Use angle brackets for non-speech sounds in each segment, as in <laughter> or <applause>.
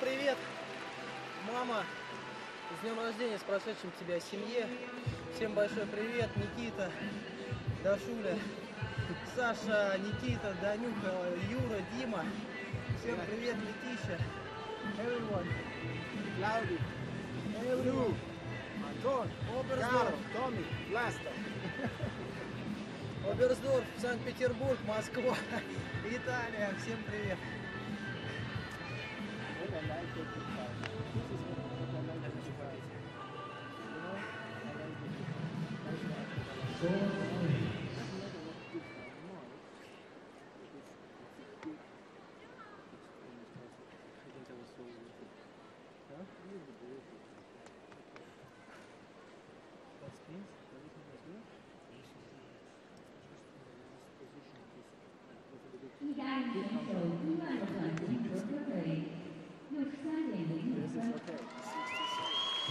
Мама, с днем рождения, с прошедшим тебя семье. Всем большой привет, Никита, Дашуля, Саша, Никита, Данюха, Юра, Дима. Всем привет, Летища. Everyone. Claudio, Everyone. Антон, Оберсдорф. Томми, Власта. Оберсдорф, Санкт-Петербург, Москва, <laughs> Италия. Всем привет. What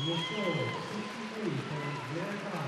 也是辛苦一生，也是。